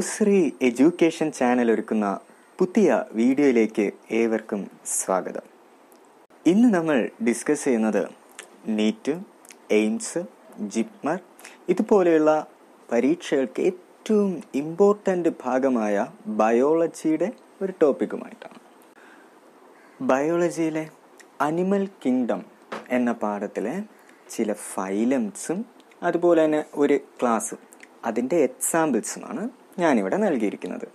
Goshree education channel ഒരുക്കുന്ന പുതിയ വീഡിയോയിലേക്ക് ഏവർക്കും സ്വാഗതം. ഇന്ന് നമ്മൾ ഡിസ്കസ് ചെയ്യുന്നത് നീറ്റ് എയിംസ് ജിപ്മർ ഇതുപോലെയുള്ള പരീക്ഷകൾക്ക് ഏറ്റവും ഇമ്പോർട്ടന്റ് ഭാഗമായ ബയോളജിയുടെ ഒരു ടോപ്പിക്കുമായിട്ടാണ്. ബയോളജിയിലെ അനിമൽ കിങ്ഡം എന്ന പാഠത്തിലെ ചില ഫൈലംസും അതുപോലെ തന്നെ ഒരു ക്ലാസ് അതിന്റെ എക്സാമ്പിൾസുമാണ് ഞാനിവിടെ നൽകിയിരിക്കുന്നത്.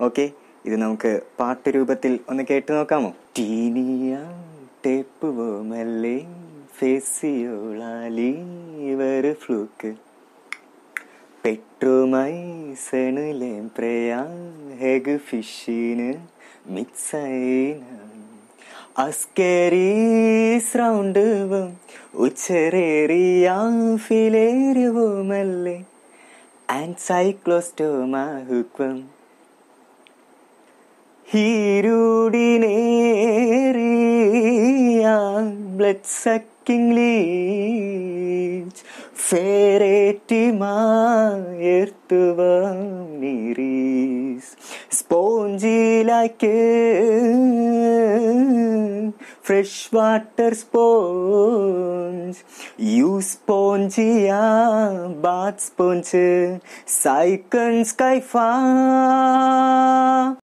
ഓക്കെ ഇത് നമുക്ക് പാട്ട് രൂപത്തിൽ ഒന്ന് കേട്ടു നോക്കാമോ? ടീനിയ ടേപ്പ് വോമല്ലേ ഫേസിയോളാലി ഫ്ലൂക്ക്. പെട്രോമൈസണിലെ പ്രയാ ഹെഗ് ഫിഷിന് അസ്കരീസ് റൗണ്ടുവും ഉച്ചറേറിയ ഫിലേരുവുമല്ലേ ആൻഡ് സൈക്ലോസ്റ്റോമാഹുക്വം ഹീരൂടിനേറിയ ബ്ലഡ് സക്കിംഗ് ലീച്ച് ഫേരേറ്റിമായർത്തുവാം Nereis സ്പോഞ്ചിലാക്ക് fresh water sponge Euspongia bath sponge Sycon Scypha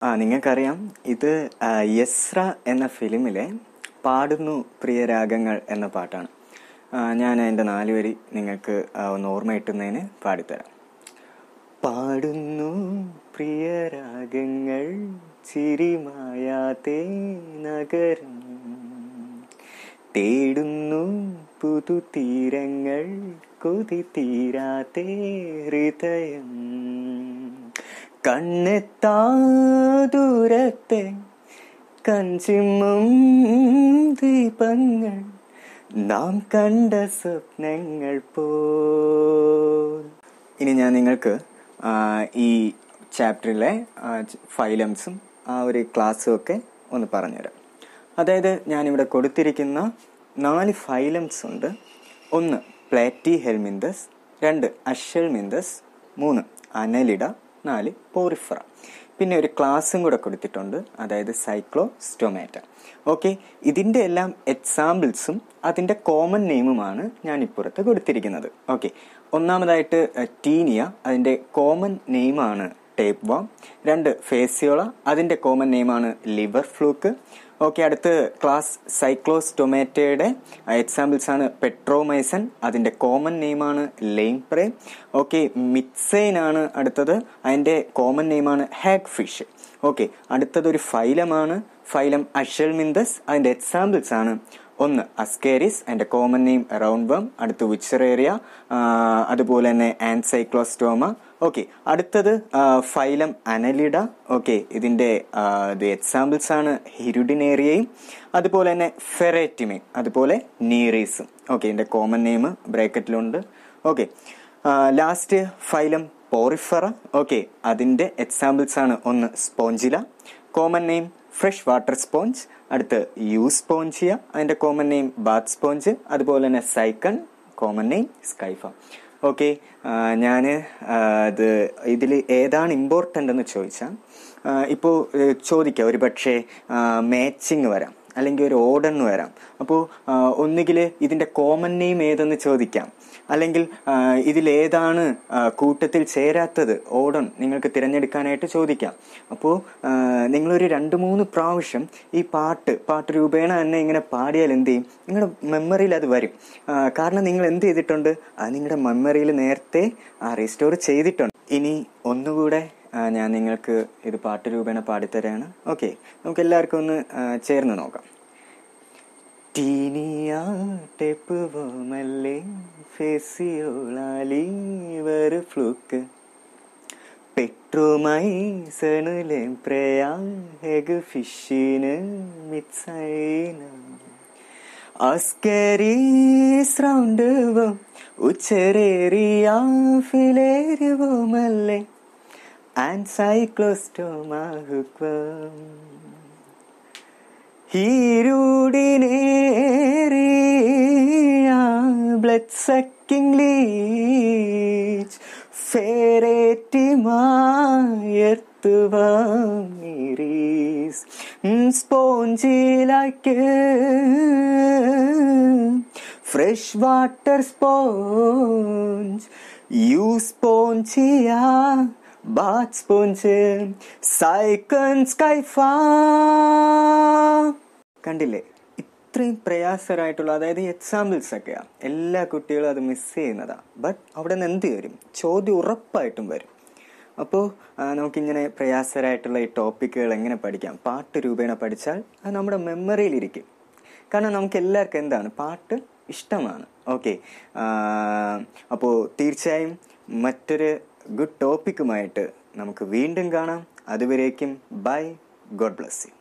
ആ നിങ്ങൾക്കറിയാം ഇത് യസ്ര എന്ന ഫിലിമിലെ പാടുന്നു പ്രിയ രാഗങ്ങൾ എന്ന പാട്ടാണ്. ഞാൻ അതിന്റെ നാല് വരി നിങ്ങൾക്ക് ഒന്ന് ഓർമ്മയിട്ടുന്നതിന് പാടിത്തരാം. പാടുന്നു പ്രിയ രാഗങ്ങൾ ചിരിമായാത്തേ നഗരം. തേടുന്നു പുതുതീരങ്ങൾ കൊതി തീരാത്തേ ഹൃദയം. കണ്ണെത്താ ദൂരത്തെ കഞ്ചിമ്മും ദീപങ്ങൾ. നാം കണ്ട സ്വപ്നങ്ങൾ പോ ഇനി ഞാൻ നിങ്ങൾക്ക് ഈ ചാപ്റ്ററിലെ ഫൈലംസും ആ ഒരു ക്ലാസ്സും ഒക്കെ ഒന്ന് പറഞ്ഞുതരാം. അതായത് ഞാനിവിടെ കൊടുത്തിരിക്കുന്ന നാല് ഫൈലംസ് ഉണ്ട്. ഒന്ന് പ്ലാറ്റി ഹെൽമിന്തസ് രണ്ട് അഷൽമിന്തസ് മൂന്ന് അനലിഡ നാല് പോറിഫറ പിന്നെ ഒരു ക്ലാസ്സും കൂടെ കൊടുത്തിട്ടുണ്ട് അതായത് സൈക്ലോ സ്റ്റൊമാറ്റ ഓക്കെ ഇതിന്റെ എല്ലാം എക്സാമ്പിൾസും അതിന്റെ കോമൺ നെയിമുമാണ് ഞാൻ ഇപ്പുറത്ത് കൊടുത്തിരിക്കുന്നത്. ഓക്കെ ഒന്നാമതായിട്ട് ടീനിയ അതിന്റെ കോമൺ നെയിമാണ് ടേപ്പ് വാം രണ്ട് ഫേസിയോള അതിന്റെ കോമൺ നെയിമാണ് ലിവർ ഫ്ലൂക്ക്. ഓക്കെ അടുത്ത് ക്ലാസ് സൈക്ലോസ് സൈക്ലോസ്റ്റൊമാറ്റയുടെ എക്സാമ്പിൾസ് ആണ്. പെട്രോമൈസൻ അതിന്റെ കോമൺ നെയിമാണ് ലെയിംപ്രേ ഓക്കെ മിക്സൈൻ ആണ് അടുത്തത്. അതിന്റെ കോമൺ നെയിമാണ് ഹാഗ് ഫിഷ് ഓക്കെ അടുത്തത് ഒരു ഫൈലമാണ് ഫൈലം അഷൽമിന്തസ് അതിന്റെ എക്സാമ്പിൾസ് ആണ്. ഒന്ന് അസ്കേരിസ് അതിന്റെ കോമൺ നെയിം റൗണ്ട് വം അടുത്ത് വിച്ചറേറിയ അതുപോലെ തന്നെ ആൻസൈക്ലോസ്റ്റോമ ഓക്കെ അടുത്തത് ഫൈലം അനലിഡ. ഓക്കെ ഇതിന്റെ എക്സാമ്പിൾസ് ആണ്. ഹിരുഡിനേറിയയും അതുപോലെ തന്നെ ഫെറേറ്റിമയും അതുപോലെ നീറീസും ഓക്കെ ഇതിന്റെ common name ബ്രാക്കറ്റിലുണ്ട് okay last phylum Porifera okay അതിന്റെ എക്സാമ്പിൾസ് ആണ്. ഒന്ന് Spongilla common name fresh water sponge അടുത്ത് യു സ്പോഞ്ചിയ അതിന്റെ കോമൺ നെയിം ബാത്ത് സ്പോഞ്ച് അതുപോലെ തന്നെ Sycon common name Scypha okay ഞാൻ ഇത് ഇതിൽ ഏതാണ് ഇമ്പോർട്ടന്റ് എന്ന് ചോദിച്ചാൽ ഇപ്പോൾ ചോദിക്കാം. ഒരു പക്ഷേ മാച്ചിങ് വരാം. അല്ലെങ്കിൽ ഒരു ഓർഡർ എന്ന് വരാം. അപ്പോൾ ഒന്നുകിൽ ഇതിന്റെ കോമൺ നെയിം ഏതെന്ന് ചോദിക്കാം. അല്ലെങ്കിൽ ഇതിലേതാണ് കൂട്ടത്തിൽ ചേരാത്തത്? ഓടൺ നിങ്ങൾക്ക് തിരഞ്ഞെടുക്കാനായിട്ട് ചോദിക്കാം. അപ്പോൾ നിങ്ങളൊരു രണ്ട് മൂന്ന് പ്രാവശ്യം ഈ പാട്ട് പാട്ട് രൂപേണ തന്നെ ഇങ്ങനെ പാടിയാൽ എന്ത് ചെയ്യും? നിങ്ങളുടെ മെമ്മറിയിൽ അത് വരും. കാരണം നിങ്ങൾ എന്ത് ചെയ്തിട്ടുണ്ട്? അത് നിങ്ങളുടെ മെമ്മറിയിൽ നേരത്തെ റീസ്റ്റോർ ചെയ്തിട്ടുണ്ട്. ഇനി ഒന്നുകൂടെ ഞാൻ നിങ്ങൾക്ക് ഇത് പാട്ട് രൂപേണ പാടിത്തരാണ്. ഓക്കെ നമുക്ക് എല്ലാവർക്കും ഒന്ന് ചേർന്ന് നോക്കാം. ടീനിയാട്ടെപ്പുവമല്ലേ ഫേസിയോളാലി ഒരു ഫ്ലൂക്ക്. പെട്രോമൈസണിലെ പ്രയാ ഹെഗ് ഫിഷിന് മിക്സൈന അസ്കരീസ് റൗണ്ടുവും ഉച്ചരേറിയ ഫിലേരുവുമല്ലേ ആൻഡ് സൈക്ലോസ്റ്റോമാഹുക്വം ഹീരൂടിനേറിയ ബ്ലഡ് സക്കിംഗ് ലീച്ച് ഫേരേറ്റിമായർത്തുവാം കയറ്റുമായർത്തുവാങ്ങിരീസ് സ്പോഞ്ചിലാക്ക് fresh water sponge Euspongia bath sponge Sycon Scypha കണ്ടില്ലേ? ഇത്രയും പ്രയാസരായിട്ടുള്ള അതായത് എക്സാമ്പിൾസ് ഒക്കെയാ. എല്ലാ കുട്ടികളും അത് മിസ് ചെയ്യുന്നതാ. ബട്ട് അവിടെ നിന്ന് എന്ത് വരും? ചോദ്യം ഉറപ്പായിട്ടും വരും. അപ്പോൾ നമുക്കിങ്ങനെ പ്രയാസരായിട്ടുള്ള ഈ ടോപ്പിക്കുകൾ എങ്ങനെ പഠിക്കാം? പാട്ട് രൂപേണ പഠിച്ചാൽ അത് നമ്മുടെ മെമ്മറിയിലിരിക്കും കാരണം നമുക്ക് എല്ലാവർക്കും എന്താണ്? പാട്ട് ഇഷ്ടമാണ്. ഓക്കെ അപ്പോൾ തീർച്ചയായും മറ്റൊരു ഗുഡ് ടോപ്പിക്കുമായിട്ട് നമുക്ക് വീണ്ടും കാണാം. അതുവരേക്കും ബൈ ഗോഡ് ബ്ലസ് യു